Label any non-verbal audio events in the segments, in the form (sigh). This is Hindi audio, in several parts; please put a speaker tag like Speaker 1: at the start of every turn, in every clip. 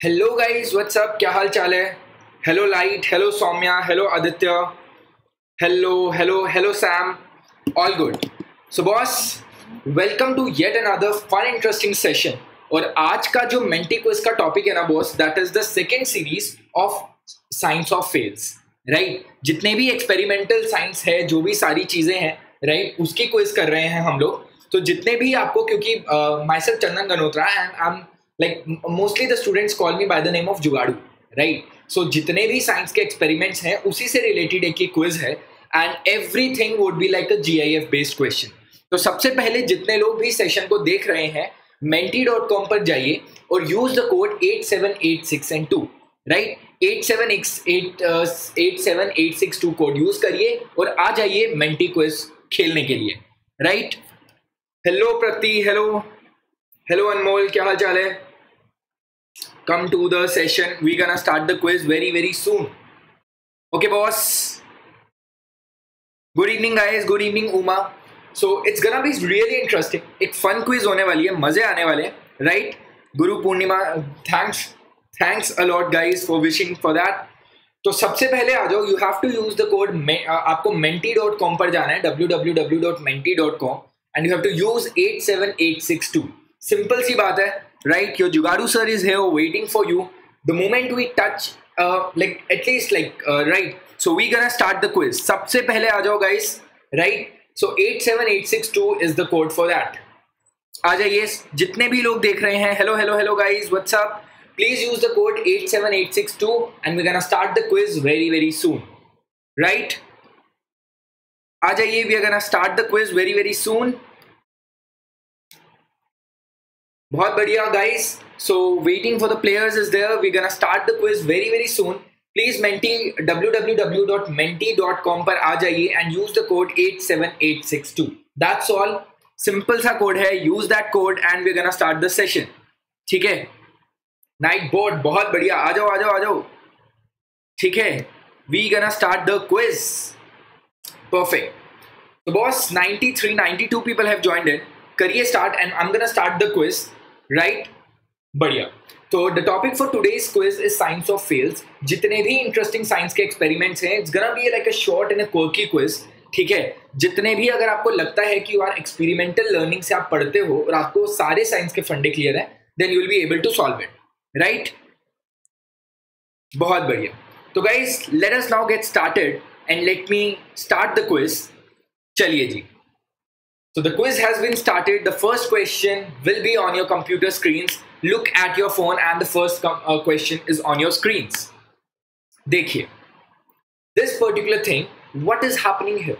Speaker 1: हेलो गाइस व्हाट्सअप क्या हाल चाल है? Hello light hello Saumya hello Aditya hello hello hello Sam all good so boss welcome to yet another fun interesting session और आज का जो मेंटी क्विज का टॉपिक है ना boss that is the second series of science of fails right जितने भी एक्सपेरिमेंटल साइंस है, जो भी सारी चीज़ें हैं राइट right? उसकी क्विज कर रहे हैं हम लोग। तो जितने भी आपको, क्योंकि myself Chandan Ganotra and I am like mostly the students call me by the name of जुगाड़ू right so जितने भी साइंस के एक्सपेरिमेंट्स हैं, उसी से रिलेटेड एक ही क्विज है and everything would be like a G I F based question तो सबसे पहले जितने लोग भी सेशन को देख रहे हैं मेंटी डॉट कॉम पर जाइए और use the code eight seven eight six and two right eight seven x eight eight seven eight six two code use करिए और आ जाइए मेंटी क्विज खेलने के लिए right hello Prati hello hello Anmol क्या हाल चाल है? Come to the session we're gonna start the quiz very very soon okay boss good evening guys good evening uma so it's gonna be really interesting एक fun quiz होने वाली है मज़े आने वाले हैं right Guru Purnima thanks thanks a lot guys for wishing for that तो सबसे पहले आ जाओ you have to use the code आपको मेंटी डॉट कॉम पर जाना है W W W dot Menti dot com and you have to use eight seven eight six two simple सी बात है right your jugadu sir is here waiting for you the moment we touch uh, like at least like uh, right so we gonna start the quiz सबसे पहले आ जाओ guys right so 87862 is the code for that आ जाइए जितने भी लोग देख रहे हैं hello hello hello guys what's up please use the code 87862 and we're gonna start the quiz very very soon right आ जाइए we are gonna start the quiz very very soon बहुत बढ़िया guys so waiting for the players is there we gonna start the quiz very very soon please Menti www.menti.com पर आ जाइए and use the code 87862 that's all simple सा कोड है. Use that code and we gonna start the session ठीक है? नाइट बोर्ड बहुत बढ़िया. आ जाओ आ जाओ आ जाओ. ठीक है? We gonna start the quiz perfect So, boss 93 92 people have joined in. करिए start and I'm gonna start the quiz. Right बढ़िया। तो the topic for today's quiz is science of fails जितने भी इंटरेस्टिंग साइंस के एक्सपेरिमेंट्स हैं it's gonna be like a short and a quirky quiz ठीक है? जितने भी अगर आपको लगता है कि यू आर एक्सपेरिमेंटल लर्निंग से आप पढ़ते हो और आपको सारे साइंस के फंडे क्लियर है then you will be able to solve it right बहुत बढ़िया। तो guys let us now get started and let me start the quiz चलिए जी। So the quiz has been started. The first question will be on your computer screens. Look at your phone and the first uh, question is on your screens. Dekhiye. This particular thing, what is happening here?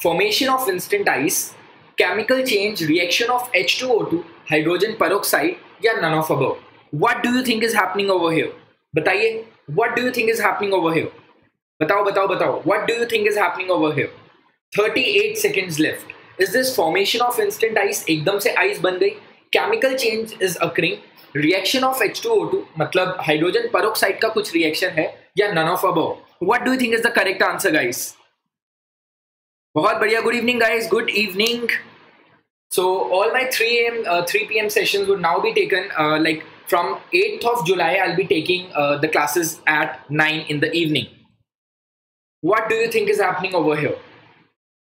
Speaker 1: Formation of instant ice, chemical change, reaction of H2O2, hydrogen peroxide, yeah, none of above. What do you think is happening over here? Bataiye, what do you think is happening over here? Batao, batao, batao. What do you think is happening over here? 38 seconds left. Is this formation of instant ice एकदम से आइस बन गई? Chemical change is occurring reaction of H two O two मतलब हाइड्रोजन परोक्साइड का कुछ रिएक्शन है या none of above what do you think is the correct answer guys बहुत बढ़िया good evening guys good evening all my 3 am uh, 3 pm sessions would now be taken uh, like from 8th of july i'll be taking uh, the classes at 9 in the evening. What do you think is happening over here?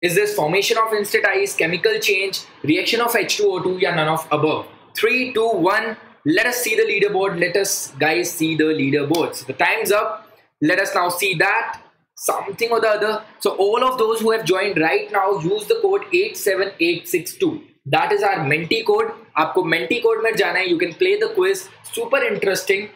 Speaker 1: is this formation of instant ice, chemical change, reaction of H2O2 या none of above? 3, 2, 1. Let us see the leaderboard. Let us guys see the leaderboard. So the time's up. Let us now see that something or the other. So all of those who have joined right now use the code 87862. That is our Menti code. आपको Menti code में जाना है. You can play the quiz. Super interesting.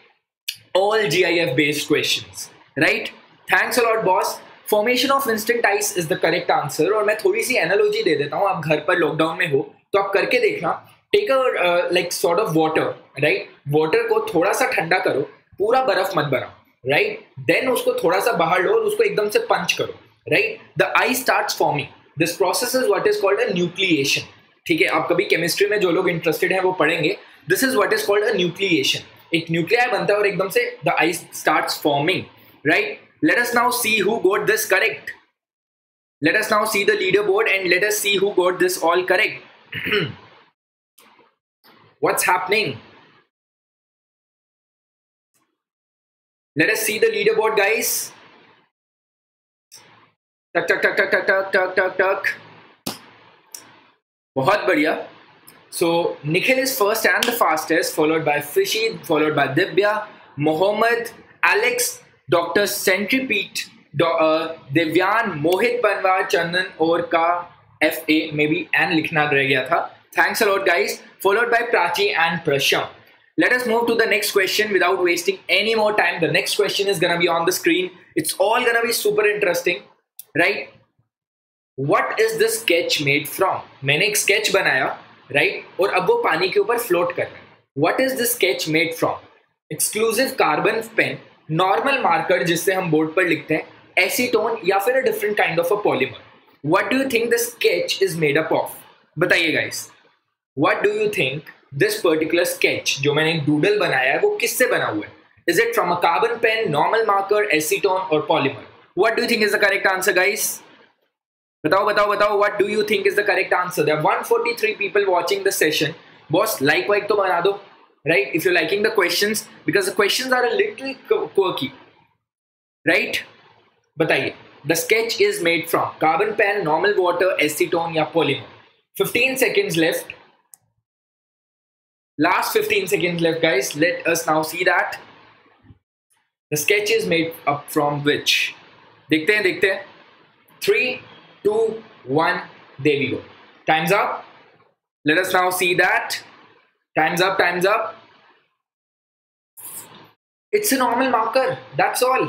Speaker 1: All GIF based questions. Right? Thanks a lot boss. Formation of instant ice is the correct answer और मैं थोड़ी सी एनालॉजी दे देता हूँ, आप घर पर लॉकडाउन में हो तो आप करके देखना take a like sort of water right water को थोड़ा सा ठंडा करो, पूरा बर्फ़ मत बनाओ राइट देन उसको थोड़ा सा बाहर लो और उसको एकदम से पंच करो right the ice start forming this process is what is called a nucleation ठीक है, आप कभी केमिस्ट्री में जो लोग इंटरेस्टेड हैं वो पढ़ेंगे। This is what is called a nucleation एक न्यूक्लियर बनता है और एकदम से the ice start forming right Let us now see who got this correct. Let us now see the leaderboard and let us see who got this all correct. (clears throat) What's happening? Let us see the leaderboard, guys. Tuck, tuck, tuck, tuck, tuck, tuck, tuck, tuck, tuck. बहुत बढ़िया So Nikhil is first and the fastest, followed by Fishy, followed by Dibya, Mohammed, Alex, Centripede, uh, Divyan, Mohit Panwar, Chandan और का एफ़ ए में भी एन लिखना रह गया था thanks a lot guys followed by Prachi and Prasham let us move to the next question without wasting any more time the next question is gonna be on the screen it's all gonna be super interesting right what is this sketch made from मैंने एक sketch बनाया right और अब वो पानी के ऊपर float कर रहा है what is this sketch made from exclusive carbon pen normal marker जिससे हम बोर्ड पर लिखते हैं एसीटोन या फिर a different kind of a polymer what do you think the sketch is made up of बताइए guys what do you think this particular sketch जो मैंने एक डूडल बनाया है, वो किससे बना हुआ है? Is it from a carbon pen normal marker acetone और polymer what do think is the correct answer guys बताओ बताओ बताओ what do you think is the correct answer there 143 people watching the session boss like वाइक तो बना दो। right if you're liking the questions because the questions are a little quirky right बताइए The sketch is made from carbon pen, normal water, acetone या polymer. 15 seconds left. Last 15 seconds left guys. Let us now see that. The sketch is made up from which? देखते हैं देखते हैं. 3, 2, 1. There we go. Time's up. Let us now see that. Time's up, time's up. It's a normal marker. That's all.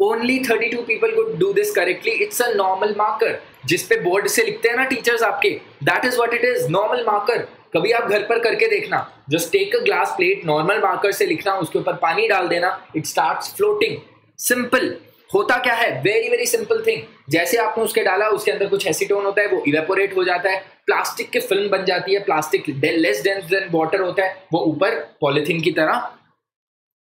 Speaker 1: Only thirty two people could do this correctly it's a normal marker जिसपे बोर्ड से लिखते हैं ना टीचर्स आपके that is what it is normal marker कभी आप घर पर करके देखना just take a glass plate normal marker से लिखना उसके ऊपर पानी डाल देना इट स्टार्ट फ्लोटिंग सिंपल होता क्या है? वेरी वेरी सिंपल थिंग जैसे आपने उसके डाला उसके अंदर कुछ एसीटोन होता है वो इवेपोरेट हो जाता है। प्लास्टिक की फ़िल्म बन जाती है, plastic less dense than water होता है, वो ऊपर पॉलिथीन की तरह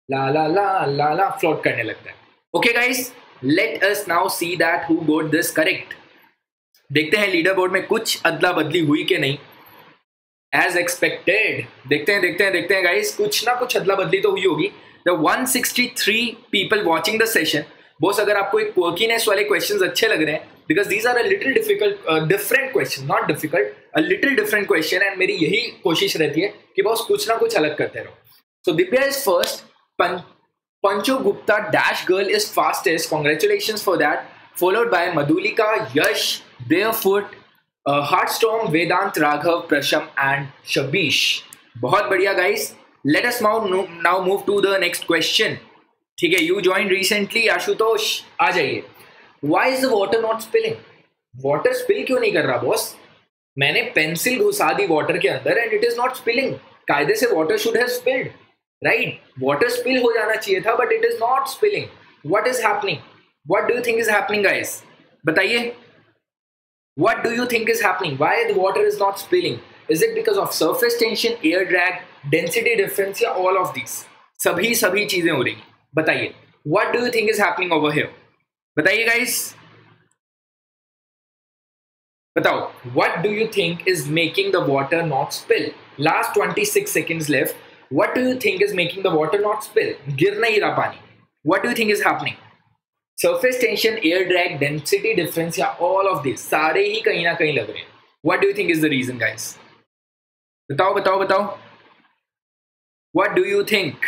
Speaker 1: ला ला ला ला ला फ्लोट करने लगता है। Okay guys let us now see that who got this correct देखते हैं लीडर बोर्ड में कुछ अदला बदली हुई कि नहीं। एज एक्सपेक्टेड देखते हैं देखते हैं देखते हैं गाइस कुछ ना कुछ अदला बदली तो हुई होगी। The 163 people watching the session boss अगर आपको एक क्वर्कीनेस वाले क्वेश्चंस अच्छे लग रहे हैं because these are a little difficult different question not difficult a little different question and मेरी यही कोशिश रहती है कि बॉस कुछ ना कुछ अलग करते रहो। सो Divya is first Pancho Gupta dash girl is fastest congratulation for that followed by Madhulika Yash barefoot heartstorm Vedant Raghav Prasham and शबीश बहुत बढ़िया guys let us now now move to the next question ठीक है यू ज्वाइन रिसेंटली आशुतोष आ जाइए। Why is water not spilling water spill क्यों नहीं कर रहा बॉस मैंने पेंसिल घुसा दी वॉटर के अंदर and it is not spilling कायदे से वॉटर शुड है स्पिल्ड राइट वॉटर स्पिल हो जाना चाहिए था but it is not spilling what is happening what do think is happening guys बताइए। What do you think is happening why the water is not spilling is it because of surface tension air drag density difference या ऑल ऑफ़ दिस सभी सभी चीज़ें हो रही बताइए। What do you think is happening over here बताइए गाइस बताओ what do you think is making the water not spill last 26 seconds left what do you think is making the water not spill गिर नहीं रहा पानी what do you think is happening surface tension air drag density difference या ऑल ऑफ दिस सारे ही कहीं ना कहीं लग रहे हैं what do you think is the reason guys बताओ बताओ बताओ what do you think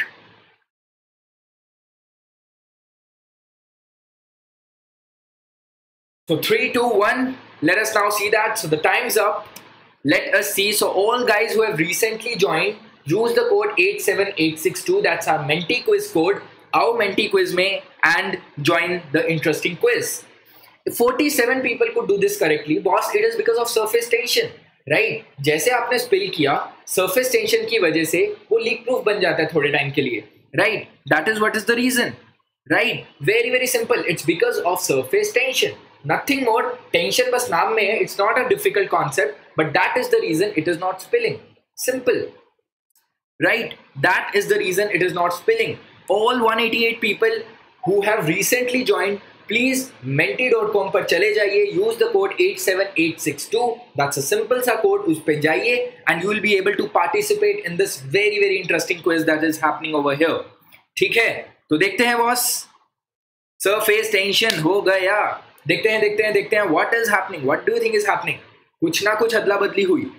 Speaker 1: So three, two, one. Let us now see that. So the time's up. Let us see. So all guys who have recently joined, use the code 87862 that's our Menti quiz code our Menti quiz may and join the interesting quiz 47 people could do this correctly boss it is because of surface tension right right? जैसे आपने स्पिल किया सरफेस टेंशन की वजह से वो लीक प्रूफ बन जाता है थोड़े टाइम के लिए right that is what is the reason right very very simple it's because of surface tension Nothing more tension बस नाम में है it's not a difficult concept but that is the reason it is not spilling simple right? That is the reason it is not spilling. All 188 people who have recently joined, please menti.com पर चले जाइए use the code 87862 that's a simple सा code उस पे जाइए and you will be able to participate in this very very interesting quiz that is happening over here ठीक है तो देखते हैं बॉस सरफेस टेंशन हो गया देखते हैं देखते हैं देखते हैं what is happening what do you think is happening कुछ ना कुछ अदला बदली हुई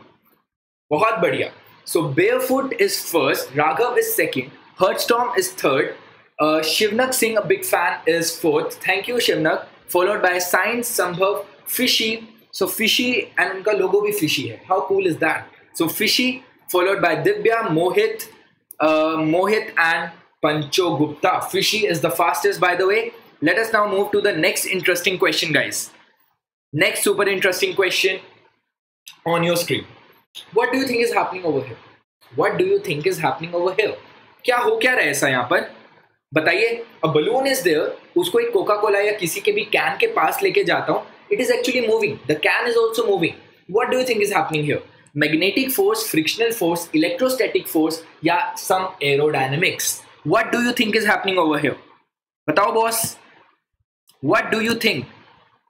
Speaker 1: बहुत बढ़िया so barefoot is first Raghav is second heartstorm is third Uh, Singh, a big fan, is fourth. Thank you, Shivnak. Followed by Science Sambhav, Fishy. So Fishy and unka logo bhi Fishy hai. How cool is that? So Fishy, followed by Divya, Mohit, uh, Mohit and Pancho Gupta. Fishy is the fastest, by the way. Let us now move to the next interesting question, guys. Next super interesting question on your screen. What do you think is happening over here? What do you think is happening over here? क्या हो क्या रहा है ऐसा यहाँ पर बताइए अ बलून इज देयर उसको एक कोका कोला या किसी के भी कैन के पास लेके जाता हूँ it is actually moving the can is also moving what do you think is happening here magnetic force frictional force electrostatic force या some aerodynamics what do you think is happening over here बताओ boss what do you think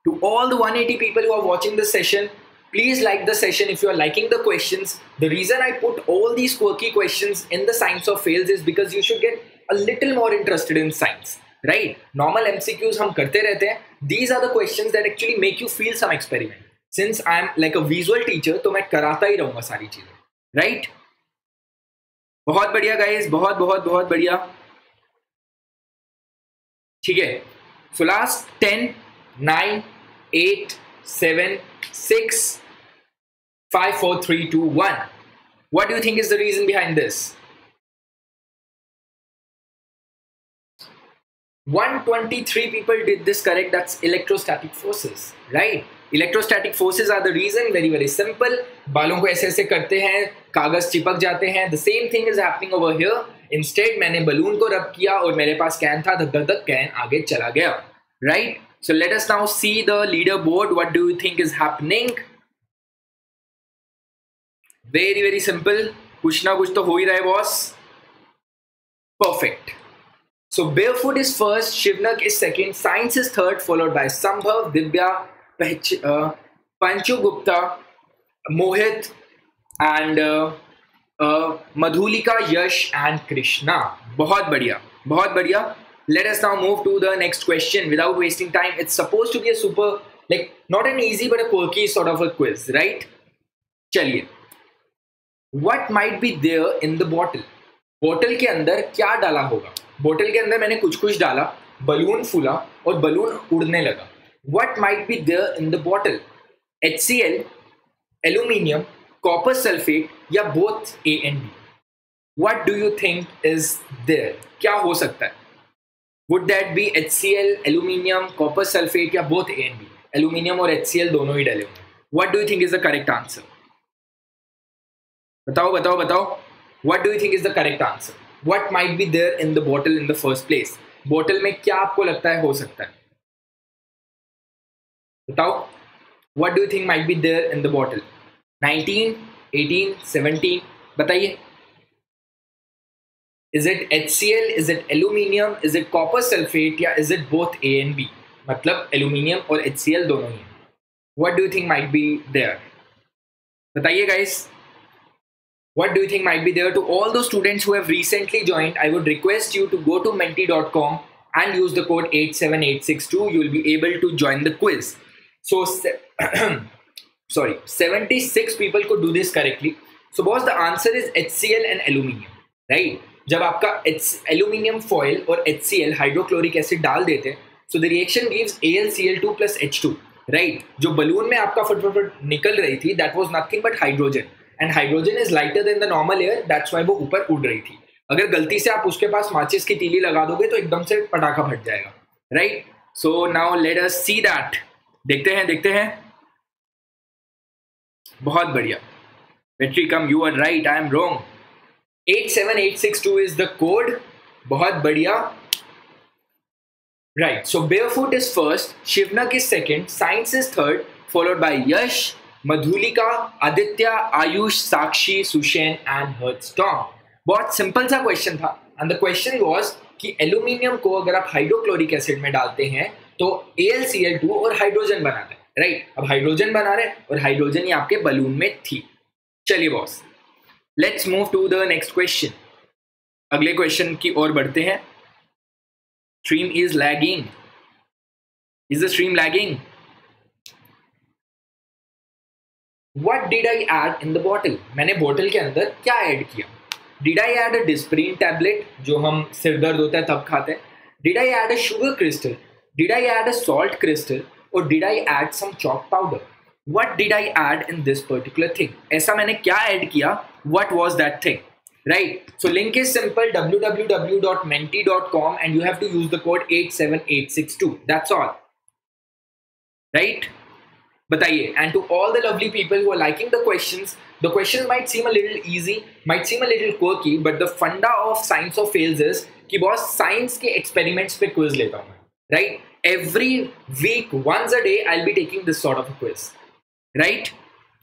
Speaker 1: to all the 180 people who are watching this session please like the session if you are liking the questions the reason i put all these quirky questions in the science of fails is because you should get a little more interested in science right normal mcqs hum karte rehte hain these are the questions that actually make you feel some experiment since i am like a visual teacher तो मैं कराता ही रहूंगा सारी चीजें राइट बहुत बढ़िया गाइस बहुत बहुत बहुत बढ़िया ठीक है so last ten nine eight seven six five four three two one what do you think is the reason behind this 123 people did this correct that's electrostatic forces right electrostatic forces are the reason very very simple बालों को ऐसे ऐसे करते हैं कागज़ चिपक जाते हैं। The same thing is happening over मैंने बलून को रब किया और मेरे पास कैन था। धक धक कैन आगे चला गया। Right so let us now see the leader board what do you think is happening very very simple कुछ ना कुछ तो हो ही रहा है boss perfect so barefoot is first Shivnak is second science is third followed by Sambhav Divya Panchu Gupta Mohit and Madhulika Yash and Krishna बहुत बढ़िया बहुत बढ़िया. Let us now move to the next question without wasting time it's suppose to be super like not an easy but a quirky sort of a quiz right चलिए. What might be there in the bottle bottle के अंदर क्या डाला होगा? बॉटल के अंदर मैंने कुछ कुछ डाला. बलून फूला और बलून उड़ने लगा. What might be there in the bottle H C L aluminium copper sulphate या both A and B what do you think is there क्या हो सकता है? Would that be H C L aluminium copper sulphate या both A and B aluminium और एच सी एल दोनों ही डले what do you think is the correct answer बताओ बताओ बताओ। What do you think is the correct answer what might be there in the bottle in the first place bottle में क्या आपको लगता है हो सकता है? बताओ। What do you think might be there in the bottle? 19 18 17 बताइए is it HCl is it aluminium is it copper sulfate या is it both A and B मतलब aluminium और HCl दोनों ही what do you think might be there बताइए guys what do you think might be there to all those students who have recently joined i would request you to go to menti.com and use the code 87862 you will be able to join the quiz so sorry 76 people could do this correctly. So, boss, the answer is hcl and aluminium, right? जब आपका एल्यूमिनियम फॉइल और H C L hydrochloric acid डाल देते so the reaction gives A L C L two plus H two right जो बलून में आपका फटफट निकल रही थी that was nothing but hydrogen and hydrogen is lighter than the normal air that's why वो ऊपर उड़ रही थी। अगर गलती से आप उसके पास माचिस की तीली लगा दोगे तो एकदम से पटाखा फट जाएगा right so now let us see that देखते हैं देखते हैं। बहुत बढ़िया। वेट्री कम you are right I am wrong eight seven eight six two is the code बहुत बढ़िया। Right so barefoot is first Shivnak is second science is third followed by Yash Madhulika Aditya Ayush Sakshi Sushen and storm बहुत सिंपल सा क्वेश्चन था। एंड द क्वेश्चन वाज कि एल्यूमिनियम को अगर आप हाइड्रोक्लोरिक एसिड में डालते हैं तो ए एल टू और हाइड्रोजन बनाते हैं राइट अब हाइड्रोजन बना रहे और हाइड्रोजन ही आपके बलून में थी। चलिए boss let's move to the next question अगले क्वेश्चन की ओर बढ़ते हैं। Stream is lagging. Is the stream lagging? What did i add in the bottle? मैंने बोतल के अंदर क्या ऐड किया? Did I add a Disprin tablet जो हम सिर दर्द होता है तब खाते हैं? Did I add a sugar crystal did I add a salt crystal और did I add some chalk powder what did I add in this particular thing ऐसा मैंने क्या एड किया? What was that thing right so link is simple W W W dot menti dot com and you have to use the code eight seven eight six two that's all right बताइए and to all the lovely people हुआ liking the question the question might seem a little easy might seem a little quirky but the funda of science of fails is कि बॉस साइंस के एक्सपेरिमेंट्स पे क्विज लेता हूँ right right? every week once a day I will be taking this sort of a quiz right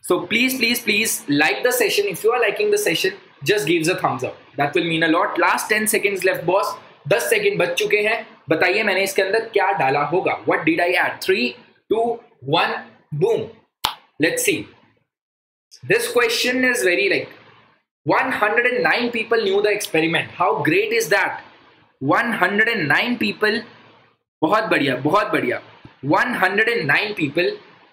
Speaker 1: so please please please like the session if you are liking the session just gives a thumbs up that will mean a lot last 10 seconds left boss 10 second बच चुके हैं बताइए मैंने इसके अंदर क्या डाला होगा what did I add three two one boom let's see this question is very like 109 people knew the experiment how great is that 109 people बहुत बढ़िया बहुत बढ़िया। 109 पीपल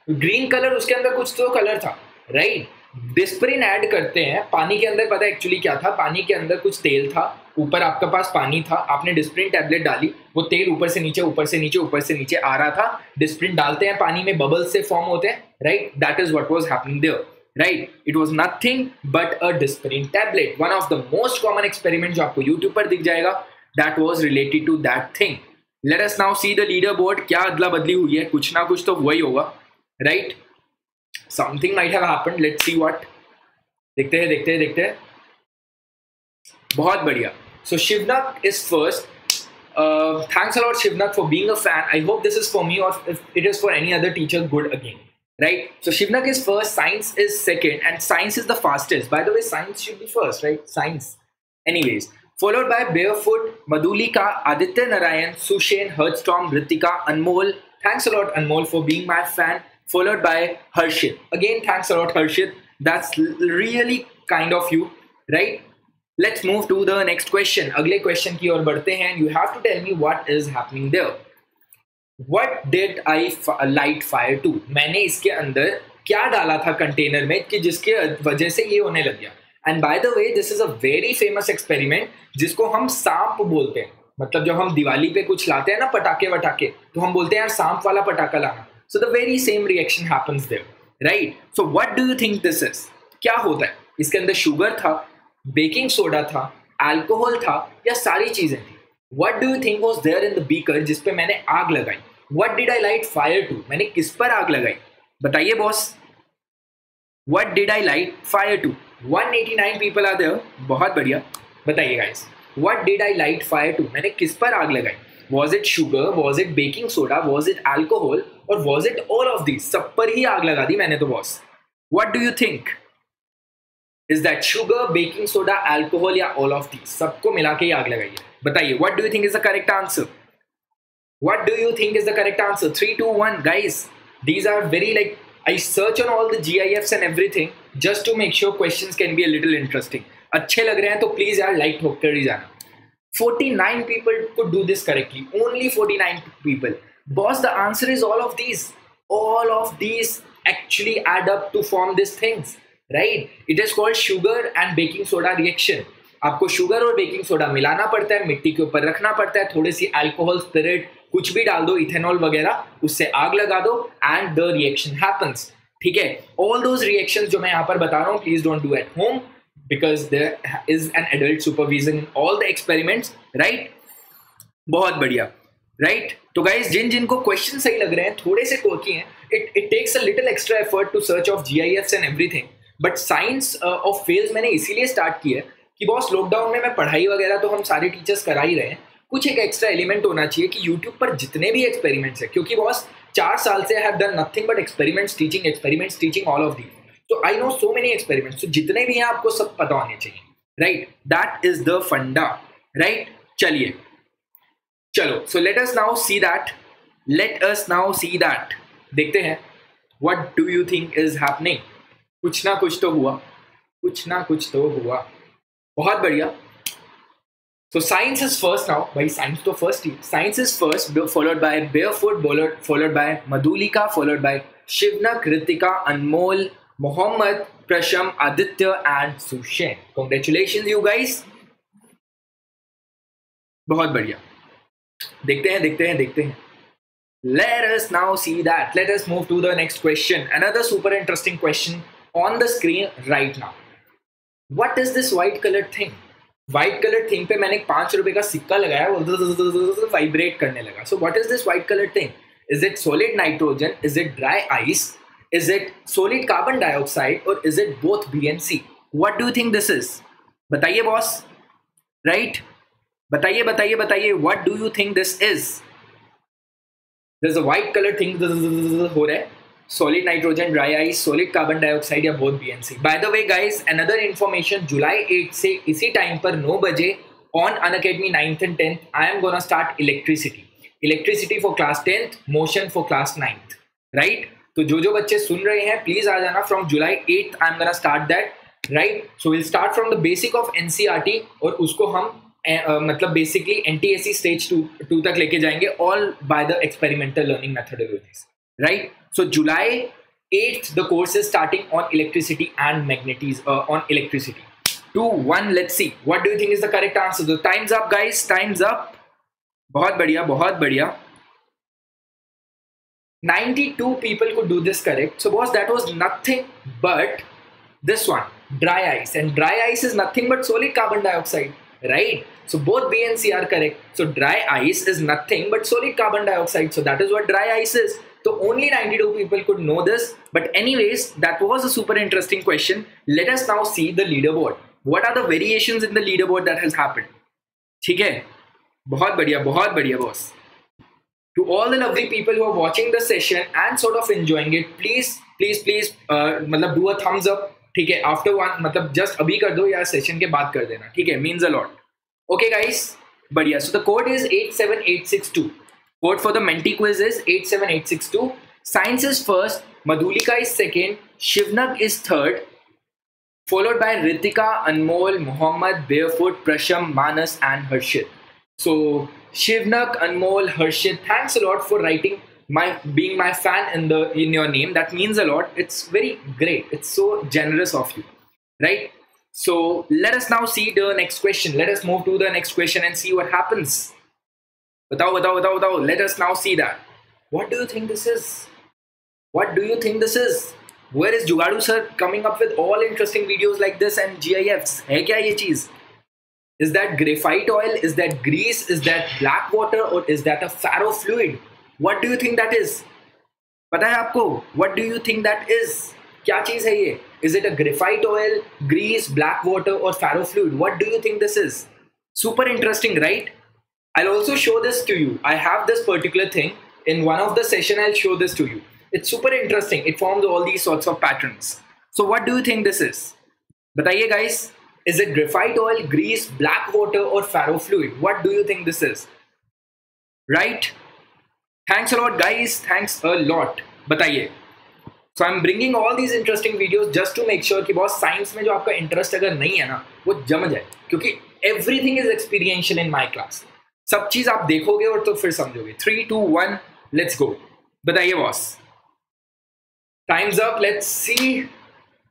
Speaker 1: ग्रीन कलर उसके अंदर कुछ तो कलर था राइट डिस्प्रिन ऐड करते हैं। पानी के अंदर पता एक्चुअली क्या था? पानी के अंदर कुछ तेल था, ऊपर आपके पास पानी था। आपने डिस्प्रिन टैबलेट डाली, वो तेल ऊपर से नीचे, ऊपर से नीचे, ऊपर से नीचे आ रहा था। डिस्प्रिन डालते हैं पानी में बबल्स से फॉर्म होते हैं right that is what was happening there right it was nothing but a Disprin tablet one of the most common experiment जो आपको यूट्यूब पर दिख जाएगा that was related to that thing let us now see the leader board क्या अदला बदली हुई है? कुछ ना कुछ तो हुआ ही होगा right something might have happened let's see what देखते हैं देखते हैं देखते हैं। बहुत बढ़िया। So Shivnath is first thanks a lot Shivnath for being a fan I hope this is for me और it is for any other teacher good again right? So Shivnak is first, science is second, and science is the fastest. By the way, science should be first, right? Science. Anyways, followed by barefoot Madhulika Aditya Narayan Sushen heartstorm Ritika Anmol thanks a lot Anmol for being my fan followed by Harshit again thanks a lot Harshit that's really kind of you right let's move to the next question अगले क्वेश्चन की ओर बढ़ते हैं you have to tell me what is happening there what did I light fire to मैंने इसके अंदर क्या डाला था कंटेनर में कि जिसके वजह से ये होने लग गया? And by the way this is a very famous experiment जिसको हम सांप बोलते हैं। मतलब जब हम दिवाली पे कुछ लाते हैं ना पटाखे वटाखे तो हम बोलते हैं यार सांप वाला पटाखा लाना। So the very same reaction happens there, right? So what do you think this is? क्या होता है? इसके अंदर शुगर था बेकिंग सोडा था अल्कोहल था या सारी चीज़ें थी। What do you think was there in the beaker जिसपे मैंने आग लगाई? What did I light fire to मैंने किस पर आग लगाई? बताइए boss what did I light fire to 189 people are there बहुत बढ़िया। बताइए guys what did I light fire to मैंने किस पर आग लगाई? Was it sugar was it baking soda was it alcohol और was it all of this सब पर ही आग लगा दी मैंने तो boss what do you think is that sugar baking soda alcohol या ऑल ऑफ़ दिस सबको मिला के ही आग लगाइए बताइए what do you think is the correct answer what do you think is the correct answer? 3 2 1 guys, these are very, like I search on all the G I Fs and everything just to make sure question can be little interesting अच्छे लग रहे हैं तो प्लीज़ यार लाइक ठोक ही जाना। Forty nine people could do this correctly only forty nine people boss the answer is all of these all of these actually add up to form this things right it is called sugar and baking soda reaction आपको शुगर और बेकिंग सोडा मिलाना पड़ता है, मिट्टी के ऊपर रखना पड़ता है, थोड़ी सी अल्कोहल स्पिरिट कुछ भी डाल दो, इथेनॉल वगैरह, उससे आग लगा दो एंड द रिएक्शन हैपन्स ठीक है? ऑल दोज रिएक्शन जो मैं यहाँ पर बता रहा हूँ please don't do at home because there is an adult supervision in all the experiments, right? बहुत बढ़िया राइट right? तो गाइज़ जिन जिनको क्वेश्चन सही लग रहे हैं, थोड़े से कोकी हैं it it takes a little extra effort to search of G I F and everything but science of fails मैंने इसीलिए स्टार्ट किया है कि बॉस लॉकडाउन में मैं पढ़ाई वगैरह तो हम सारे टीचर्स करा ही रहे हैं कुछ एक एक्स्ट्रा एलिमेंट होना चाहिए कि यूट्यूब पर जितने भी एक्सपेरिमेंट्स है, क्योंकि बॉस चार साल से have done nothing but experiments teaching experiments teaching all of the तो I know so many experiments तो जितने भी हैं आपको सब पता होने चाहिए। राइट दैट इज़ द फंडा राइट चलिए। चलो। So let us now see that let us now see that देखते हैं। What do you think is happening कुछ ना कुछ तो हुआ। कुछ ना कुछ तो हुआ। बहुत बढ़िया। So science is first now. By science to first. Science is first, followed by barefoot, followed, followed by Madhulika, followed by Shivnak, Kritika, Anmol, Mohammed, Prasham, Aditya, and Sushen. Congratulations, you guys. बहुत बढ़िया देखते हैं देखते हैं देखते हैं let us now see that let us move to the next question another super interesting question on the screen right now what is this white colored thing White colour thing पे मैंने पाँच रुपए का सिक्का लगाया वो वाइब्रेट करने लगा so what is this white colour thing is it solid nitrogen is it dry ice is it solid carbon dioxide और is it both B and C what do think this is बताइए बॉस राइट बताइए बताइए बताइए what do you think this is this white colour thing हो रहा है solid nitrogen dry ice solid carbon dioxide या both B and C by the way guys another information July eight से इसी टाइम पर नौ बजे on Unacademy ninth and tenth I am gonna start electricity electricity for class tenth motion for class ninth right तो जो जो बच्चे सुन रहे हैं प्लीज़ आ जाना from July eight I am gonna start that right so will start from the basic of NCERT और उसको हम मतलब basically N T S C stage two तक लेके जाएँगे all by the experimental learning methodologies right So July 8th, the course is starting on electricity and magnetism, uh, on electricity. Two, one, let's see. What do you think is the correct answer? So time's up, guys. Time's up. बहुत बढ़िया, बहुत बढ़िया. 92 people could do this correct. So boss, that was nothing but this one, dry ice. And dry ice is nothing but solid carbon dioxide, right? So both B and C are correct. So dry ice is nothing but solid carbon dioxide. So that is what dry ice is. So only 92 people could know this. But anyways, that was a super interesting question. Let us now see the leaderboard. What are the variations in the leaderboard that has happened? ठीक है बहुत बढ़िया बहुत बढ़िया boss. To all the lovely people who are watching the session and sort of enjoying it, please please please uh, मतलब do a thumbs up ठीक है आफ्टर वन मतलब जस्ट अभी कर दो या सेशन के बाद कर देना ठीक है means a lot okay guys बढ़िया so the code is 87862 Code for the Menti quiz is 87862. Science is first, Madhulika is second, Shivnak is third, followed by Ritika, Anmol, Muhammad, Barefoot, Prasham, Manas, and Harshit. So Shivnak, Anmol, Harshit, thanks a lot for writing my being my fan in the in your name. That means a lot. It's very great. It's so generous of you, right? So let us now see the next question. Let us move to the next question and see what happens. बताओ बताओ बताओ बताओ let us now see that what do you think this is what do you think this is where is Jugaadu sir coming up with all interesting videos like this and GIFs है क्या ये चीज़ is that graphite oil is that grease is that black water और is that a ferrofluid what do you think that is पता है आपको? What do you think that is क्या चीज़ है ये? Is it a graphite oil grease black water और ferrofluid what do you think this is super interesting right I'll also show this to you. I have this particular thing. In one of the session, I'll show this to you. It's super interesting. It forms all these sorts of patterns. So what do you think this is? Bataiye guys, is it graphite oil, grease, black water or ferrofluid? What do you think this is? Right? Thanks a lot guys. Thanks a lot. Bataiye. So I'm bringing all these interesting videos just to make sure कि बहुत साइंस में जो आपका इंटरेस्ट अगर नहीं है ना वो जम जाए क्योंकि everything is experiential in my class. सब चीज़ आप देखोगे और तो फिर समझोगे। Three two one let's go बताइए boss time's up let's see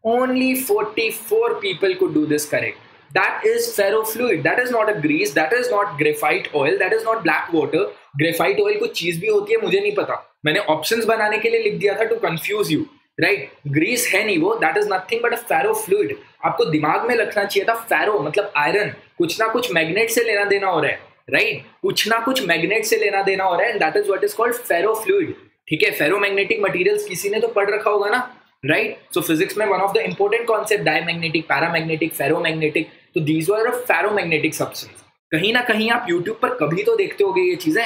Speaker 1: only 44 people could do this correct that is ferrofluid that is not a grease, that is not graphite oil, that is not black water graphite oil कुछ चीज़ भी होती है, मुझे नहीं पता। मैंने ऑप्शंस बनाने के लिए लिख दिया था to confuse you right grease है नहीं वो that is nothing but a ferrofluid आपको दिमाग में रखना चाहिए था फेरो मतलब आयरन कुछ ना कुछ मैग्नेट से लेना देना हो रहा है। Right right? कुछ ना कुछ मैग्नेट से लेना देना हो रहा है that is what is called ferrofluid ठीक है फेरोमैग्नेटिक मटेरियल्स किसी ने तो पढ़ रखा होगा ना राइट सो फिजिक्स में one of the important concept diamagnetic paramagnetic ferromagnetic तो these were a ferromagnetic substance कहीं ना कहीं आप यूट्यूब पर कभी तो देखते होगे ये चीज़ें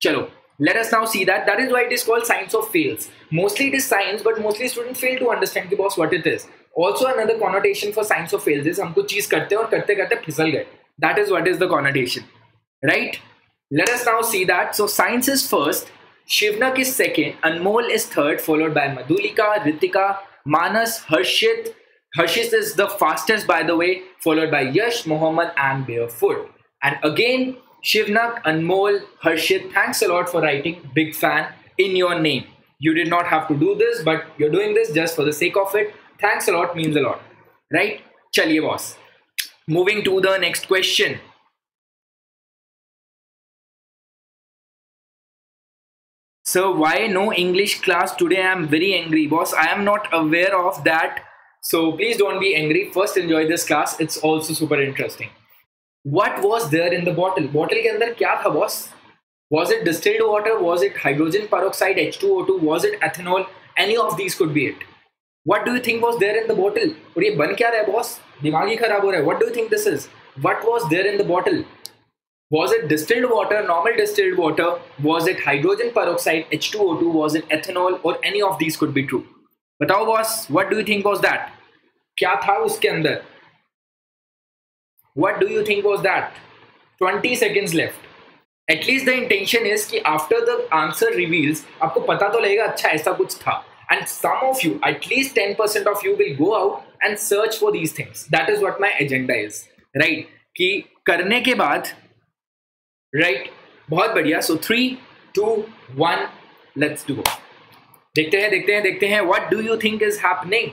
Speaker 1: चलो let us now see that that is why it is called science of fails mostly it is science but mostly students fail to understand कि boss what it is also another connotation for science of fails is हम कुछ चीज़ करते हैं और करते करते फिसल गए that is what is the connotation right? Let us now see that. So science is first, Shivnak is second, Anmol is third, followed by Madhulika, Ritika, Manas, Harshit. Harshit is the fastest, by the way, followed by Yash, Mohammed, and Barefoot. And again, Shivnak, Anmol, Harshit, thanks a lot for writing big fan in your name. You did not have to do this, but you're doing this just for the sake of it. Thanks a lot means a lot. Right? Chaliye boss. Moving to the next question. So why no English class today? I am very angry, boss. I am not aware of that. So please don't be angry. First enjoy this class. It's also super interesting. What was there in the bottle? Bottle के अंदर क्या था boss? Was it distilled water? Was it hydrogen peroxide H2O2? Was it ethanol? Any of these could be it. What do you think was there in the bottle? और ये बन क्या रहा है boss? दिमाग ही खराब हो रहा है. What do you think this is? What was there in the bottle? Was it distilled water, normal distilled water? Was it hydrogen peroxide, H2O2? Was it ethanol? Or any of these could be true. बताओ boss what do you think was that क्या था उसके अंदर what do you think was that 20 seconds left at least the intention is कि आफ्टर द आंसर रिवील्स आपको पता तो लगेगा अच्छा ऐसा कुछ था and some of you at least 10% of you will go out and search for these things that is what my agenda is right कि करने के बाद राइट बहुत बढ़िया। So three two one let's do देखते हैं देखते हैं देखते हैं what do you think is happening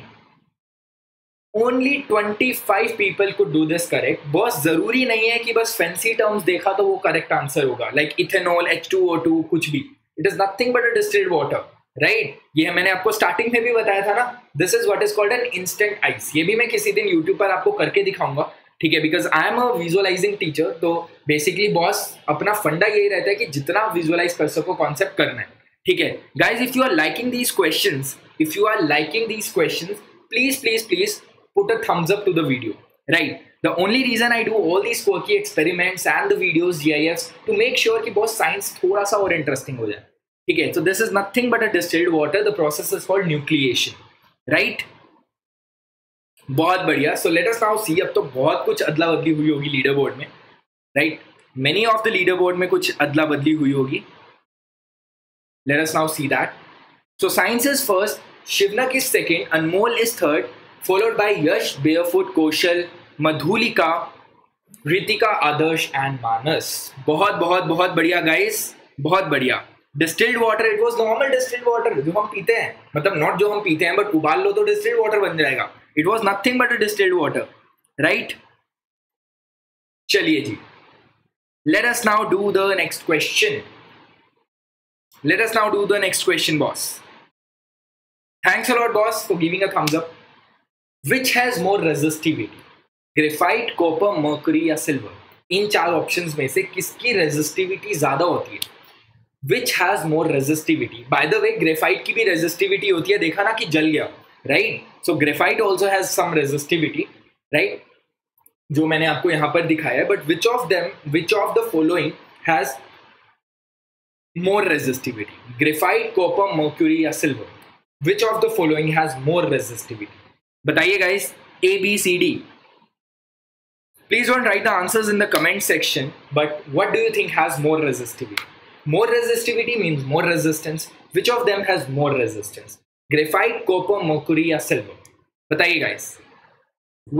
Speaker 1: only twenty five people को डू दिस करेक्ट बहुत ज़रूरी नहीं है कि बस फैंसी टर्म्स देखा तो वो करेक्ट आंसर होगा। Like ethanol H two O two कुछ भी। It is nothing but a distilled water right ये मैंने आपको स्टार्टिंग में भी बताया था ना। This is what is called an instant ice ये भी मैं किसी दिन यूट्यूब पर आपको करके दिखाऊँगा। ठीक है because I am a visualizing teacher तो बेसिकली बॉस अपना फंडा यही रहता है कि जितना विजुअलाइज कर सको कॉन्सेप्ट करना है। ठीक है guys if you are liking these question if you are liking these question please please please put a thumbs up to the video right the only reason I do all these quirky experiments and the videos GIFs to make sure कि बहुत साइंस थोड़ा सा और इंटरेस्टिंग हो जाए। ठीक है so this is nothing but a distilled water the process is called nucleation right बहुत बढ़िया so let us now see अब तो बहुत कुछ अदला बदली हुई होगी लीडर बोर्ड में right many of the leaderboard में कुछ अदला बदली हुई होगी Let us now see that. So science is first, Shivnak is second, Anmol is third, followed by Yash, Barefoot, Koshal, Madhulika, Ritika, Adarsh and Manas. बहुत बहुत बहुत बढ़िया गाइस बहुत बढ़िया. Distilled water it was normal distilled water जो हम पीते हैं मतलब नॉट जो हम पीते हैं बट उबाल लो तो डिस्टिल्ड वाटर बन जाएगा it was nothing but a distilled water right चलिए जी। Let us now do the next question Let us now do the next question, boss. Thanks a lot, boss, for giving a thumbs up. Which has more resistivity? Graphite, copper, mercury या silver? इन चार ऑप्शंस में से किसकी रेजिस्टिविटी ज़्यादा होती है? Which has more resistivity by the way graphite की भी रेजिस्टिविटी होती है। देखा ना कि जल गया। Right so graphite also has समिविटी right जो मैंने आपको यहाँ पर दिखाया है but which of them which of the following has more resistivity graphite copper mercury या silver which of the following has more resistivity बताइए guys A B C D please don't write the answers in the comment section but what do you think has more resistivity more resistivity means more resistance which of them has more resistance graphite copper mercury or silver बताइए guys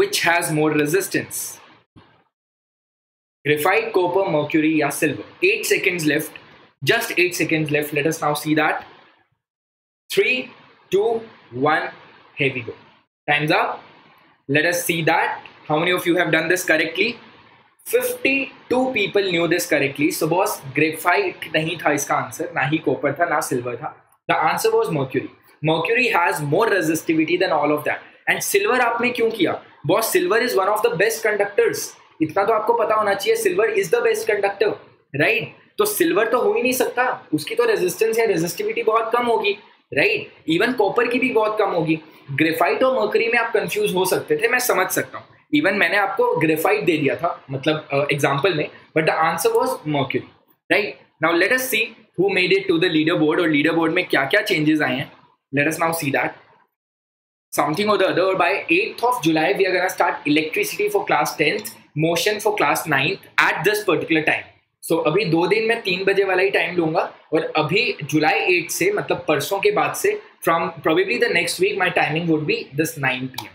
Speaker 1: which has more resistance graphite copper mercury or silver 8 seconds left just 8 seconds left. Let us now see that. 3, 2, 1, here we go. Time's up. Let us see that. How many of you have done this correctly? 52 people knew this correctly. So boss, graphite nahi tha iska answer. Na hi copper tha, na silver tha. The answer was mercury. Mercury has more resistivity than all of that. And silver आपने क्यों किया? Boss, silver is one of the best conductors. इतना तो आपको पता होना चाहिए silver is the best conductor right तो सिल्वर तो हो ही नहीं सकता। उसकी तो रेजिस्टेंस है रेजिस्टिविटी बहुत कम होगी राइट इवन कॉपर की भी बहुत कम होगी। ग्रेफाइट और मर्करी में आप कंफ्यूज हो सकते थे मैं समझ सकता हूँ। इवन मैंने आपको ग्रेफाइट दे दिया था मतलब एग्ज़ाम्पल uh, में but the answer was mercury right now let us see who made it to the leaderboard और लीडर बोर्ड में क्या क्या चेंजेस आए हैं। Let us now see that something or the other by 8th of July we are going to start electricity for class 10th motion for class 9th at this particular time so so, अभी दो दिन में तीन बजे वाला ही टाइम लूंगा और अभी जुलाई एट से मतलब परसों के बाद से from probably the next week my timing would be this nine P M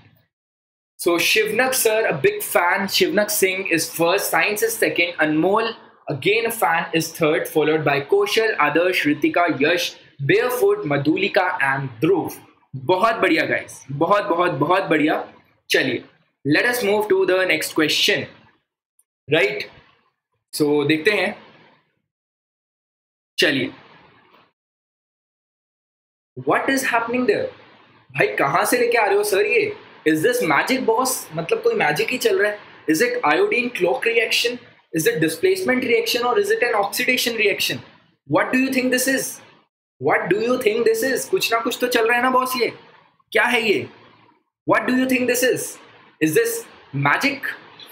Speaker 1: So Shivnak sir, a big fan. Shivnak Singh is first. Science is second. Anmol, again a fan, is third. Followed by Koshal, Adarsh, Ritika, Yash, Barefoot, Madhulika and Dhruv. बहुत बढ़िया गाइस बहुत बहुत बहुत बढ़िया. चलिए. Let us move to the next question right so देखते हैं. चलिए. What is happening there? भाई कहाँ से लेके आ रहे हो सर ये इज़ दिस मैजिक बॉस मतलब कोई मैजिक ही चल रहा है is it iodine clock reaction is it displacement reaction और is it an oxidation reaction what do you think this is what do you think this is कुछ ना कुछ तो चल रहा है ना बॉस ये। क्या है ये? What do you think this is is this magic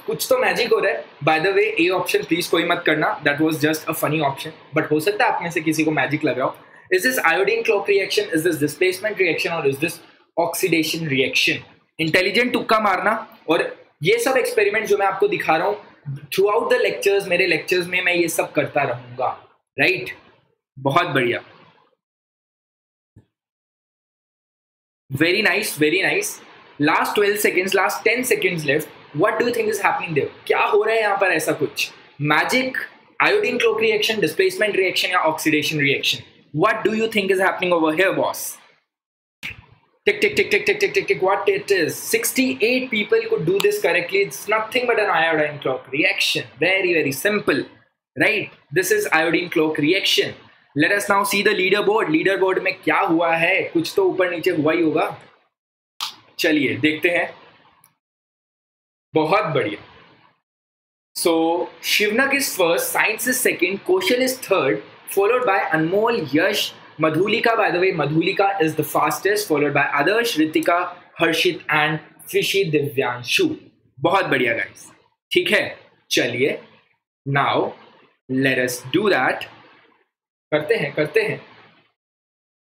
Speaker 1: कुछ तो मैजिक हो रहा है। By the way A option please कोई मत करना। That was just a funny option but हो सकता है आप में से किसी को मैजिक लग रहा हो। Is this iodine cloak reaction? Is this displacement reaction? Or is this oxidation reaction? Intelligent तुक्का मारना। और ये सब एक्सपेरिमेंट जो मैं आपको दिखा रहा हूँ थ्रू आउट द लेक्चर्स मेरे लेक्चर्स में मैं ये सब करता रहूँगा। Right right? बहुत बढ़िया। Very nice very nice last twelve seconds last ten seconds left what do think is happening there क्या हो रहा है यहाँ पर ऐसा कुछ magic iodine clock reaction displacement reaction या oxidation reaction What do you think is happening over here, boss? Tick, tick, tick, tick, tick, tick, tick, tick. What it is? 68 people could do this correctly. It's nothing but an iodine cloak reaction. Very, very simple. Right? This is iodine cloak reaction. Let us now see the leaderboard leaderboard में क्या हुआ है? कुछ तो ऊपर नीचे हुआ ही होगा। चलिए, देखते हैं। बहुत बढ़िया। So Shivank is first science is second question is third followed by Anmol, Yash, Madhulika by the way Madhulika is the fastest followed by Adarsh Ritika Harshit and फिशि Divyanshu. बहुत बढ़िया गाइस ठीक है? चलिए। Now let us do that करते हैं करते हैं।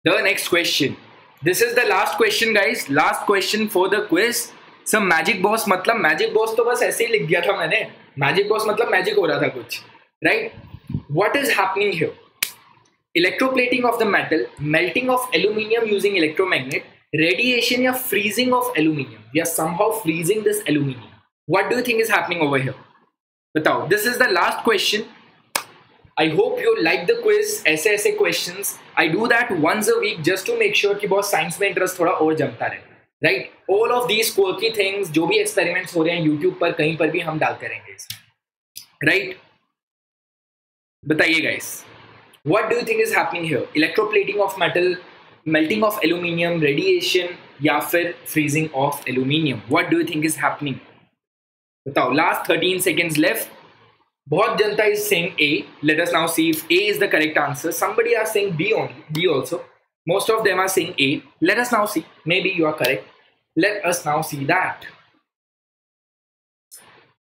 Speaker 1: The next question this is the last question guys last question for the quiz sir magic boss मतलब मैजिक बॉस तो बस ऐसे ही लिख दिया था मैंने। मैजिक बॉस मतलब मैजिक हो रहा था कुछ right what is happening here electroplating of the metal melting of aluminium using electromagnet radiation या फ्रीजिंग ऑफ़ एल्यूमिनियम या somehow freezing this aluminium what do think is happening over here बताओ। This is the last question I hope you like the quiz ऐसे ऐसे question I do that once a week just to make sure की बहुत साइंस में इंटरेस्ट थोड़ा और जमता रहे. Right all of these quirky things जो भी एक्सपेरिमेंट्स हो रहे हैं यूट्यूब पर, कहीं पर भी हम डाल करेंगे राइट बताइए guys what do think is happening here electroplating of metal melting of aluminium radiation या फिर freezing of aluminium what do think is happening बताओ last thirteen second left Both Janta is saying A. Let us now see if A is the correct answer. Somebody are saying B only, B also. Most of them are saying A. Let us now see. Maybe you are correct. Let us now see that.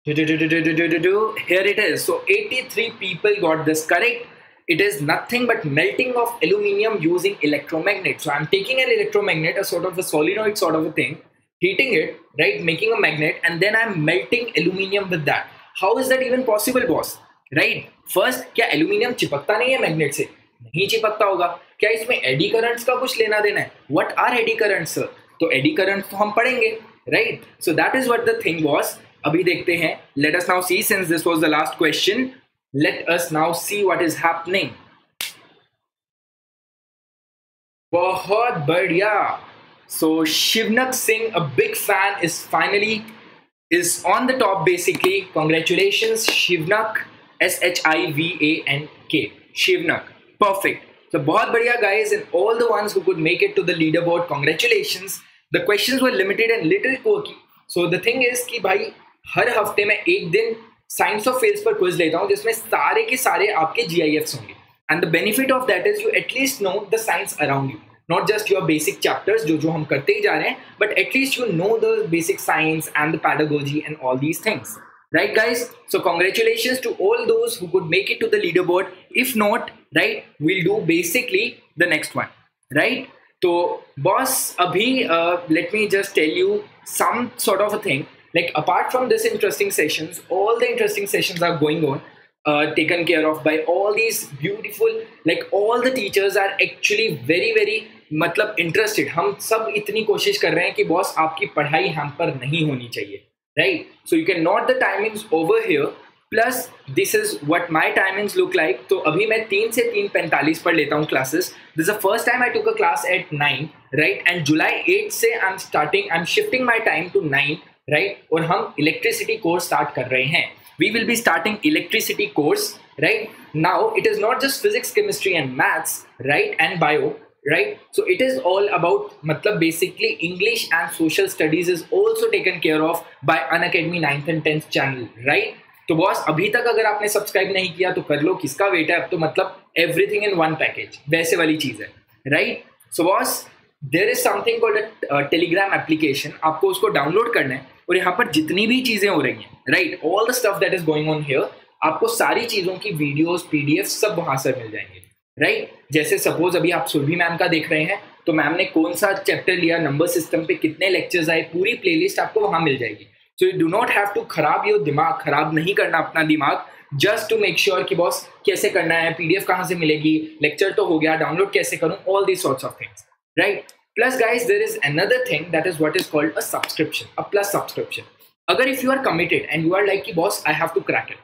Speaker 1: Do, do, do, Here it is. So 83 people got this correct. It is nothing but melting of aluminium using electromagnet. So I'm taking an electromagnet, a sort of a solenoid sort of a thing, heating it, right, making a magnet, and then I'm melting aluminium with that. How is that even possible boss right first क्या एल्यूमिनियम चिपकता नहीं है मैग्नेट से? नहीं चिपकता होगा। क्या इसमें एडी करंट्स का कुछ लेना देना है? व्हाट आर एडी करंट्स तो एडी करंट्स तो हम पढ़ेंगे right so that is what the thing was अभी देखते हैं। Let us now see since this was the last question let us now see what is है बहुत बढ़िया। So Shivanak Singh a big fan is finally is on the top basically. Congratulations, Shivnak. S H I V A N K. Shivnak. Perfect. So बहुत बढ़िया guys and all the ones who could make it to the leaderboard. Congratulations. The questions were limited and little quirky. So the thing is कि भाई हर हफ्ते में एक दिन साइंस ऑफ फेल्स पर क्विज लेता हूँ जिसमें सारे के सारे आपके जी आई एफ्स होंगे and the benefit of that is you at least know the science around you Not just your basic chapters जो जो हम करते ही जा रहे हैं but at least you know the basic science and the pedagogy and all these things right guys so congratulation to all those who could make it to the leader board if not right we'll do basically the next one right तो बॉस अभी let me just tell you some sort of a thing like apart from this interesting sessions all the interesting sessions are going on uh, taken care of by all these beautiful like all the teachers are actually very very मतलब इंटरेस्टेड हम सब इतनी कोशिश कर रहे हैं कि बॉस आपकी पढ़ाई हम पर नहीं होनी चाहिए right so you can not the timings over here plus this is what my timings look like तो अभी मैं तीन से तीन पैंतालीस पर लेता हूँ classes this the first time I took a class at nine right and July eight से I am starting I am shifting my time to nine right और हम इलेक्ट्रिसिटी कोर्स स्टार्ट कर रहे हैं. We will be starting electricity course right now it is not just physics chemistry and maths right and bio right so it is all about matlab basically english and social studies is also taken care of by unacademy 9th and 10th channel right तो बॉस अभी तक अगर आपने सब्सक्राइब नहीं किया तो कर लो किसका वेट है अब तो मतलब एवरीथिंग इन वन पैकेज वैसे वाली चीज़ है right so boss there is something called Telegram application आपको उसको डाउनलोड करना है और यहाँ पर जितनी भी चीज़ें हो रही हैं right all the stuff that is going on here आपको सारी चीज़ों की वीडियोस पीडीएफ सब वहाँ से मिल जाएँगे राइट right? जैसे सपोज़ अभी आप सुरभि मैम का देख रहे हैं तो मैम ने कौन सा चैप्टर लिया नंबर सिस्टम पे कितने लेक्चर्स आए, पूरी प्लेलिस्ट आपको वहाँ मिल जाएगी so you do not have to खराब योर दिमाग, खराब नहीं करना अपना दिमाग जस्ट टू मेक श्योर कि बॉस कैसे करना है पीडीएफ कहाँ से मिलेगी लेक्चर तो हो गया डाउनलोड कैसे करूँ all the sorts of things right plus guys there is another thing that is what is called a subscription a plus subscription अगर if you are committed and you are like कि boss I have to crack it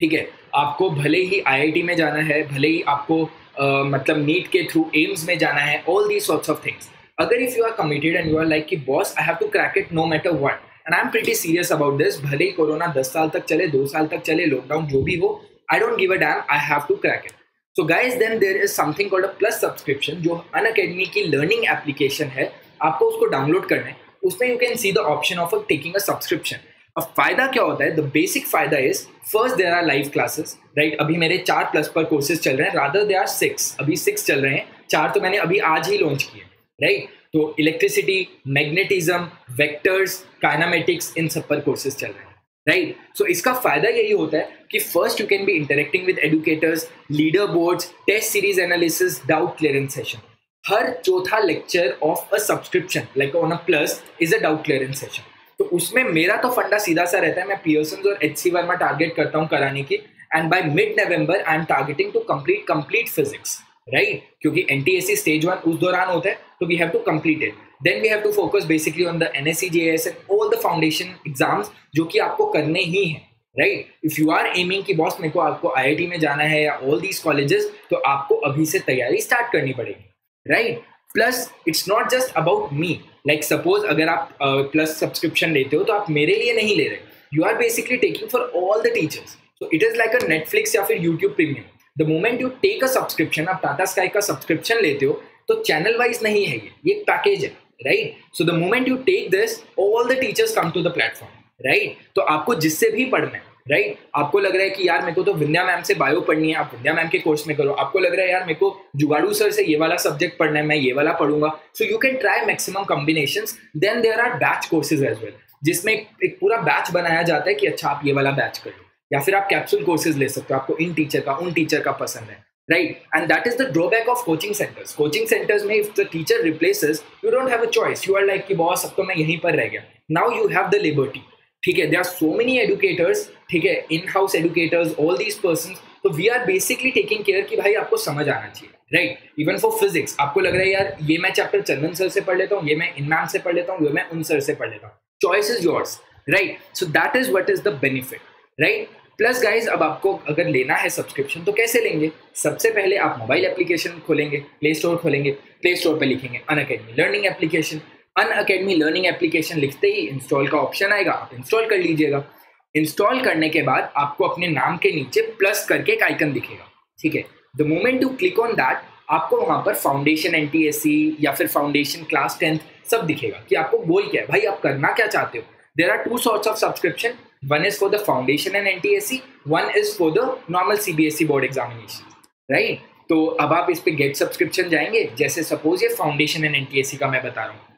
Speaker 1: ठीक है? आपको भले ही आईआईटी में जाना है भले ही आपको uh, मतलब नीट के थ्रू एम्स में जाना है all these sorts of things अगर if you are committed and you are like कि boss I have to crack it no matter what and I am pretty serious about this भले ही कोरोना दस साल तक चले दो साल तक चले लॉकडाउन जो भी हो I don't give a damn I have to crack it so guys then there is something called a plus subscription जो अन अकेडमी की लर्निंग एप्लीकेशन है, आपको उसको डाउनलोड करना है। उसमें you can see the option of taking a subscription अब फ़ायदा क्या होता है? द बेसिक फ़ायदा is first there are live classes right अभी मेरे चार प्लस पर कोर्सेज चल रहे हैं रादर दे आर सिक्स अभी सिक्स चल रहे हैं, चार तो मैंने अभी आज ही लॉन्च किए राइट तो इलेक्ट्रिसिटी मैग्नेटिज्म वेक्टर्स काइनामेटिक्स इन सब पर कोर्सेज चल रहे हैं। राइट सो इसका फ़ायदा यही होता है कि first you can be interacting with educators leader boards test series analysis doubt clearance session हर चौथा lecture of a subscription like on a plus is a doubt clearance session तो उसमें मेरा तो फंडा सीधा सा रहता है, मैं पियर्सन और एच सी वर्मा टारगेट करता हूँ कराने की and by mid November I am targeting to complete complete physics right क्योंकि N T S C stage one उस दौरान होता है तो we have to complete it then we have to focus basically on the N S C J S and all the foundation exams जो कि आपको करने ही हैं right if you are aiming की बॉस मेरे को आपको टी में जाना है या ऑल दीज कॉलेजेस तो आपको अभी से तैयारी स्टार्ट करनी पड़ेगी right plus it's not just about me like suppose अगर आप प्लस uh, सब्सक्रिप्शन लेते हो तो आप मेरे लिए नहीं ले रहे. You are basically taking for all the teachers so it is like a Netflix या फिर YouTube premium the moment you take a subscription आप टाटा स्काई का सब्सक्रिप्शन लेते हो तो चैनल वाइज नहीं है ये. ये पैकेज है. Right so the moment you take this all the teachers come to the platform right तो आपको जिससे भी पढ़ना है राइट right? आपको लग रहा है कि यार मेरे को तो विद्या मैम से बायो पढ़नी है, आप विद्या मैम के कोर्स में करो। आपको लग रहा है यार मेरे को जुगाड़ू सर से ये वाला सब्जेक्ट पढ़ना है, मैं ये वाला पढ़ूँगा। So you can try maximum combination then there are batch courses as well जिसमें एक पूरा बैच बनाया जाता है कि अच्छा आप ये वाला बैच कर लो। या फिर आप कैप्सूल कोर्सेज ले सकते हो, आपको इन टीचर का, उन टीचर का पसंद है। Right? And that is the drawback of coaching centers. Coaching centers में if the teacher replaces, you don't have a choice. You are like, कि बहुत अब तो मैं यहीं पर रह गया. Now you have the liberty. ठीक है? There are so many educators, ठीक है? In house educators all these person तो we are basically taking care कि भाई आपको समझ आना चाहिए. राइट इवन फॉर फिजिक्स आपको लग रहा है, यार, ये मैं चैप्टर चंदन सर से पढ़ लेता हूँ, ये मैं इन मैम से पढ़ लेता हूँ, ये मैं उन सर से पढ़ लेता हूँ. Choice is yours right so that is what is the benefit right plus guys अब आपको अगर लेना है सब्सक्रिप्शन तो कैसे लेंगे? सबसे पहले आप मोबाइल एप्लीकेशन खोलेंगे प्ले स्टोर खोलेंगे प्ले स्टोर पर लिखेंगे Unacademy learning application Unacademy learning application लिखते ही इंस्टॉल का ऑप्शन आएगा, आप इंस्टॉल कर लीजिएगा। इंस्टॉल करने के बाद आपको अपने नाम के नीचे प्लस करके एक आइकन दिखेगा, ठीक है? The moment to click on that आपको वहाँ पर फाउंडेशन एनटीएससी या फिर फाउंडेशन क्लास टेंथ सब दिखेगा कि आपको गोल क्या है। भाई, आप करना क्या चाहते हो? There are two sorts of subscription N T S C one is for the normal C B S E board examination right तो अब आप इस पे गेट सब्सक्रिप्शन जाएँगे, जैसे सपोज़ ये foundation and N T S C का मैं बता रहा हूँ।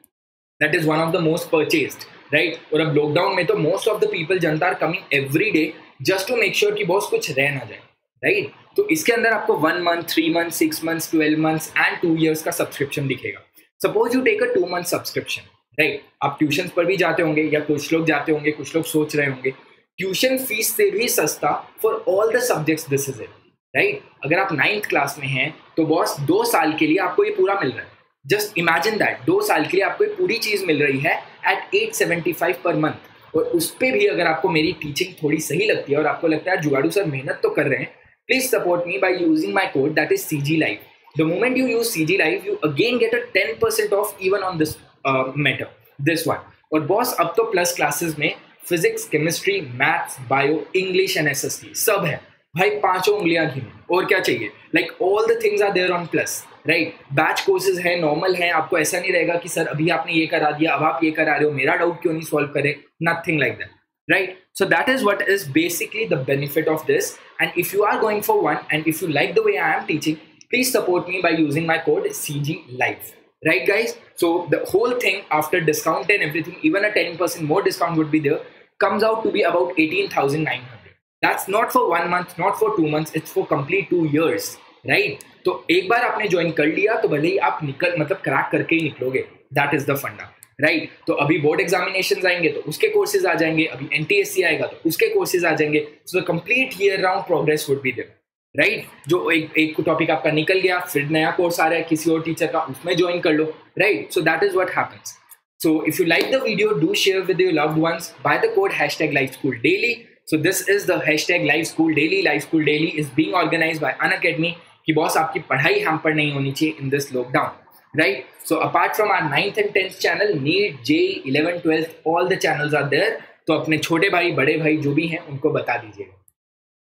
Speaker 1: That is one of the most purchased right और अब लॉकडाउन में तो most of the people Janata are coming every day just to make sure कि बॉस कुछ रह ना जाए राइट right? तो इसके अंदर आपको one month three month six month twelve months and two years का सब्सक्रिप्शन दिखेगा। Suppose you take a two month subscription right आप ट्यूशन पर भी जाते होंगे या कुछ लोग जाते होंगे, कुछ लोग सोच रहे होंगे। ट्यूशन फ़ीस से भी सस्ता for all the subjects this is it right अगर आप नाइन्थ क्लास में हैं तो बॉस दो साल के लिए आपको ये पूरा मिल रहा है। जस्ट इमेजिन दैट दो साल के लिए आपको ये पूरी चीज़ मिल रही है at at seventy five per month और उस पर भी अगर आपको मेरी टीचिंग थोड़ी सही लगती है और आपको लगता है जुगाड़ू सर मेहनत तो कर रहे हैं please support me by using my code that is C G live the moment you use C G live you again get a ten percent off even on this matter this one और बॉस अब तो प्लस क्लासेस में physics chemistry maths bio English and S सब है। भाई, पाँचों उंगलियाँ घिनी और क्या चाहिए? Like all the things are there on plus right batch courses है नॉर्मल है, आपको ऐसा नहीं रहेगा कि, सर, अभी आपने ये करा दिया, अब आप ये करा रहे हो, मेरा डाउट क्यों नहीं सॉल्व करे? Nothing like that right? So, that is what is basically the benefit of this. And if you are going for one, and if you like the way i am teaching, please support me by using my code cg live right guys so the whole thing after discount and everything even a 10% more discount would be there comes out to be about 18900 that's not for one month not for two months it's for complete two years right तो एक बार आपने ज्वाइन कर लिया तो भले ही आप निकल मतलब क्रैक करके ही निकलोगे that is the funda right तो अभी बोर्ड एग्जामिनेशन आएँगे तो उसके कोर्सेज आ जाएँगे अभी एनटीएससी आएगा तो उसके कोर्सेज आ जाएँगे so complete year round progress would be there right right? जो एक एक टॉपिक आपका निकल गया फिर नया कोर्स आ रहा है किसी और टीचर का उसमें ज्वाइन कर लो right so that is what happens So if you like the video, do share with your loved ones. By the code hashtag Life School Daily. So this is the hashtag Life School Daily. Life School Daily is being organized by Unacademy. कि बॉस आपकी पढ़ाई हैम्पर नहीं होनी चाहिए in this lockdown right so apart from our ninth and tenth channel NEET J eleven twelfth all the channels are there तो अपने छोटे भाई बड़े भाई जो भी हैं उनको बता दीजिएगा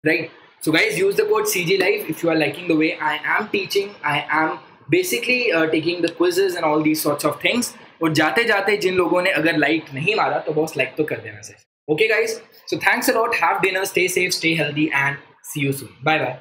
Speaker 1: right so guys use the code C G life if you are liking the way I am teaching I am basically taking the quizzes and all these sorts of things और जाते जाते जिन लोगों ने अगर लाइक नहीं मारा तो बॉस लाइक तो कर देना से okay guys so thanks a lot have dinner stay safe stay healthy and see you soon bye bye